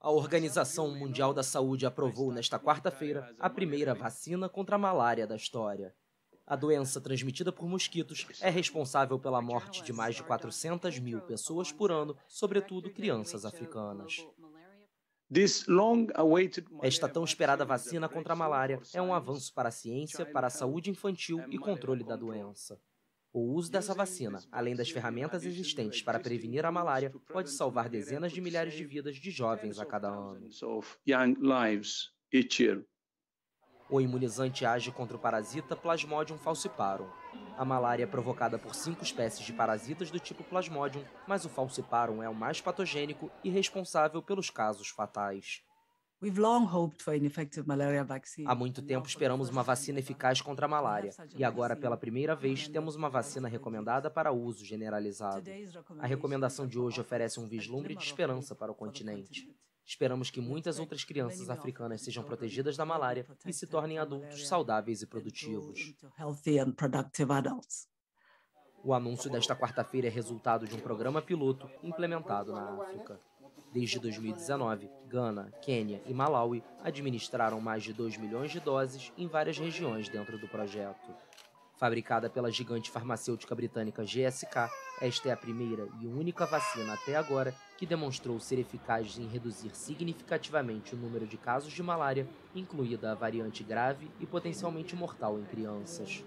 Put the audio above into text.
A Organização Mundial da Saúde aprovou nesta quarta-feira a primeira vacina contra a malária da história. A doença transmitida por mosquitos é responsável pela morte de mais de 400 mil pessoas por ano, sobretudo crianças africanas. Esta tão esperada vacina contra a malária é um avanço para a ciência, para a saúde infantil e controle da doença. O uso dessa vacina, além das ferramentas existentes para prevenir a malária, pode salvar dezenas de milhares de vidas de jovens a cada ano. O imunizante age contra o parasita Plasmodium falciparum. A malária é provocada por cinco espécies de parasitas do tipo Plasmodium, mas o falciparum é o mais patogênico e responsável pelos casos fatais. Há muito tempo esperamos uma vacina eficaz contra a malária e agora, pela primeira vez, temos uma vacina recomendada para uso generalizado. A recomendação de hoje oferece um vislumbre de esperança para o continente. Esperamos que muitas outras crianças africanas sejam protegidas da malária e se tornem adultos saudáveis e produtivos. O anúncio desta quarta-feira é resultado de um programa piloto implementado na África. Desde 2019, Gana, Quênia e Malawi administraram mais de 2 milhões de doses em várias regiões dentro do projeto. Fabricada pela gigante farmacêutica britânica GSK, esta é a primeira e única vacina até agora que demonstrou ser eficaz em reduzir significativamente o número de casos de malária, incluída a variante grave e potencialmente mortal em crianças.